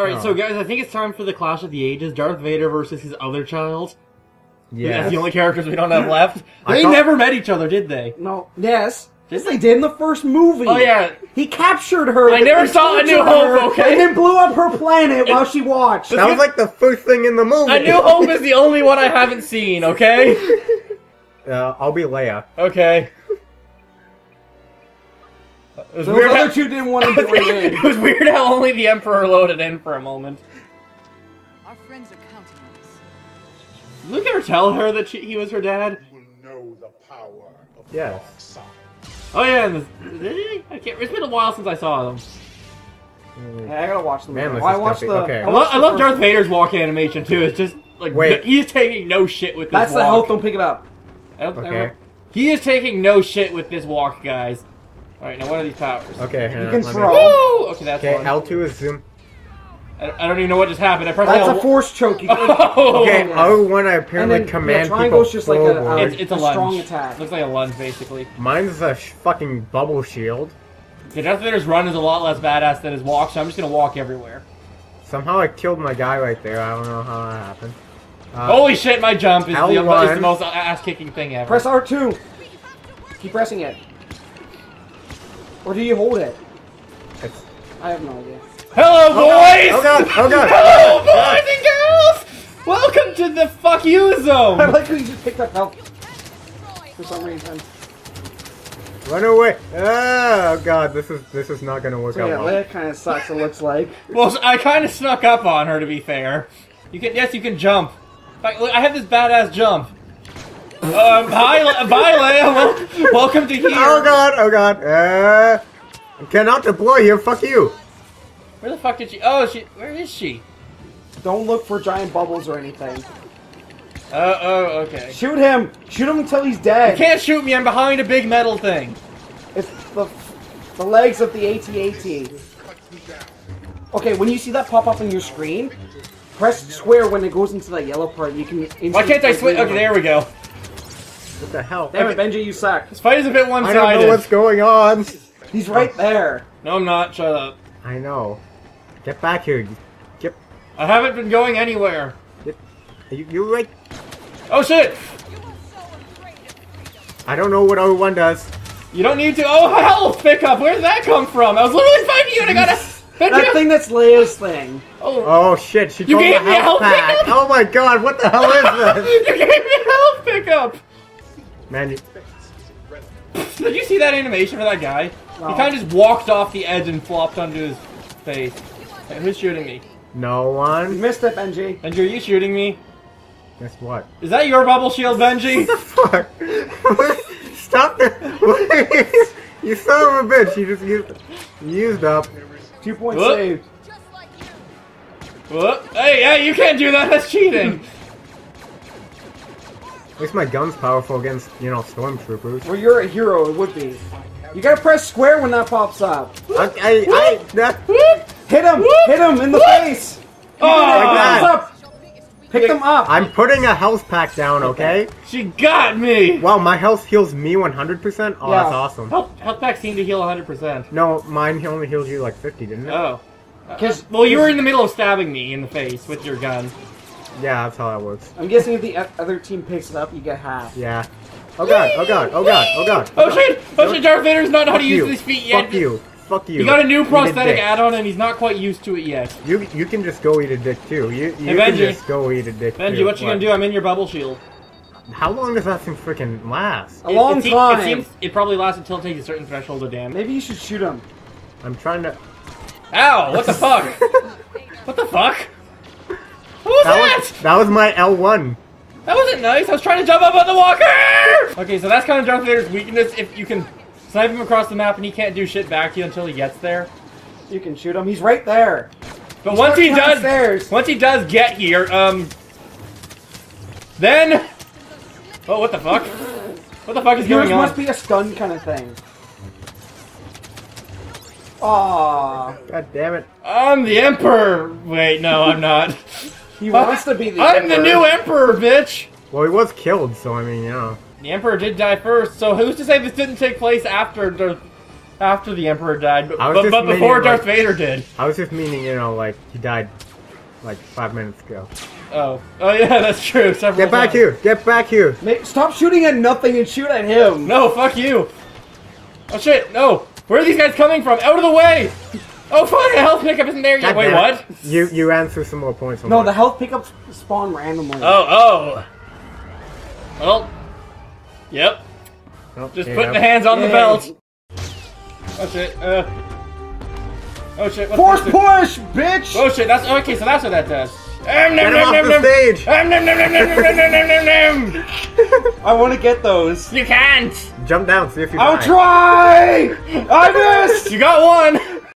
Alright, so guys, I think it's time for the Clash of the Ages. Darth Vader versus his other child. Yeah. That's the only characters we don't have left. They thought- never met each other, did they? No. Yes. Yes, they did in the first movie. Oh yeah. He captured her. I never and saw A New tortured Hope, her, okay? And then blew up her planet while she watched. That was like the first thing in the movie. A New Hope is the only one I haven't seen, okay? Uh, I'll be Leia. Okay. It was, Those weird other how, two didn't want to join it in. was weird how only the Emperor loaded in for a moment. Our friends are counting on us. Luke ever tell her that she, he was her dad? will know the power of Yes. the dark side. Oh yeah, and the. I can't. It's been a while since I saw them. Mm. Hey, I gotta watch the Man, movie. this Well, I is watched the. okay. I, I lo- I love Darth Vader's walk animation too. It's just like Wait. he's taking no shit with this walk. That's the walk. health. Don't pick it up. I don't- I Okay. He is taking no shit with this walk, guys. All right, now what are these powers? Okay, You on, can throw. Woo! Okay, that's Okay, one. L2 is zoom. I don't, even know what just happened. I pressed That's L- a force choke. You can, Oh, Okay, yeah. R1 I and apparently then command yeah, triangle's people just like a, forward. uh, It's, it's a, a lunge. strong attack. Looks like a lunge, basically. Mine's a sh- fucking bubble shield. Okay, Darth Vader's run is a lot less badass than his walk, so I'm just gonna walk everywhere. Somehow I killed my guy right there. I don't know how that happened. Uh, Holy shit, my jump is the, is the most ass-kicking thing ever. Press R two. Keep pressing it. Or do you hold it? it's- I have no idea. Hello, oh, boys! Oh god! Oh god! Hello, oh, boys and girls! Welcome to the fuck you zone! I like how you just picked up health for some reason. Run away! Oh god, this is this is not gonna work So out yeah, well. Leia kind of sucks. It looks like. Well, I kind of snuck up on her, to be fair. You can, yes, you can jump. In fact, look, I have this badass jump. Um, hi, Le- bye, Leia. Welcome to here. Oh god! Oh god! Uh, I cannot deploy here. Fuck you! Where the fuck did she? Oh, she. Where is she? Don't look for giant bubbles or anything. Oh, oh, okay. Shoot him! Shoot him until he's You dead. can't shoot me. I'm behind a big metal thing. It's the the legs of the AT-AT. Okay, when you see that pop up on your screen, press square when it goes into that yellow part. You can. Why can't I switch? Okay, there we go. What the hell? Damn it, Benji, you suck. This fight is a bit I one-sided. I don't know what's going on. He's right there. No, I'm not. Shut up. I know. Get back here. Get. I haven't been going anywhere. You, you right. Oh shit! I don't know what R1 does. You don't need to. Oh hell, pickup. Where did that come from? I was literally fighting you, and I got a. That thing that's Leia's thing. Oh, Oh shit! She You told gave the me a health health pack. pickup? Oh my god! What the hell is this? you gave me a health pickup. Man, you, Did you see that animation for that guy? No. He kind of just walked off the edge and flopped onto his face. Hey, who's shooting me? no You one. missed it, Benji. Benji, are you shooting me? Guess what? Is that your bubble shield, Benji? The Fuck! Stop the. you son of a bitch! You just used used up. Two points Whoop. saved. Whoop. Hey, hey, you can't do that. That's cheating. At least my gun's powerful against you know stormtroopers. Well, you're a hero. It would be. You gotta press square when that pops up. I I, I that, Hit him! Hit him in the face! Oh, Like that. Up! Pick them up! I'm putting a health pack down. Okay. she got me. Wow, my health heals me 100%. Oh, Yeah. that's awesome. Health, health pack seemed to heal 100%. No, mine only heals you like 50, didn't it? Oh. Because Well, you were in the middle of stabbing me in the face with your gun. Yeah, that's how that works. I'm guessing if the other team picks it up, you get half. Yeah. Oh god! Oh god! Oh god! Oh god! Oh shit! Oh shit! Darth Vader's not know how to Fuck use you. his feet yet. Fuck you! Fuck you! He got a new prosthetic add-on and he's not quite used to it yet. You you can just go eat a dick too. You you Hey, can just go eat a dick Benji, too. what you gonna do? I'm in your bubble shield. How long does that thing freaking last? A long it, time. It seems it probably lasts until it takes a certain threshold of damage. Maybe you should shoot him. I'm trying to. Ow! What the fuck? what the fuck? What was that? That was my L1. That wasn't nice. I was trying to jump up on the walker. Okay, so that's kind of Darth Vader's weakness. If you can snipe him across the map and he can't do shit back to you until he gets there. You can shoot him. He's right there. But once he coming up the does, stairs. once he does get here, um, then. Oh, what the fuck? What the fuck is Yours going on? must be a stun kind of thing. Aww. God damn it! I'm the Emperor. Wait, no, I'm not. He wants to be the I'm the new Emperor, bitch. Well, he was killed, so I mean, yeah. The Emperor did die first, so who's to say this didn't take place after Darth after the Emperor died, but, I but, just but before meaning, Darth like- Vader did. I was just meaning, you know, like he died like five minutes ago. Oh, oh yeah, that's true. Several Get back times. here! Get back here! Ma- Stop shooting at nothing and shoot at him. No, fuck you. Oh shit, no. Where are these guys coming from? Out of the way! Oh fuck, the health pickup isn't there yet. God Wait, what? You you ran through some more points. On No, the health pickups spawn randomly. Oh, oh. Well, yep. Oh, Just here putting you the hands on the belt. Oh shit. Uh. Oh shit. What's Force this? push, bitch! Oh shit. That's okay. So that's what that does. Um, Get nom, him nom, off nom, the nom. stage! Um, nom, nom, nom, nom, nom, nom, nom, nom, nom, nom. I want to get those. You can't. Jump down, see if you I'll try! I missed! You got one.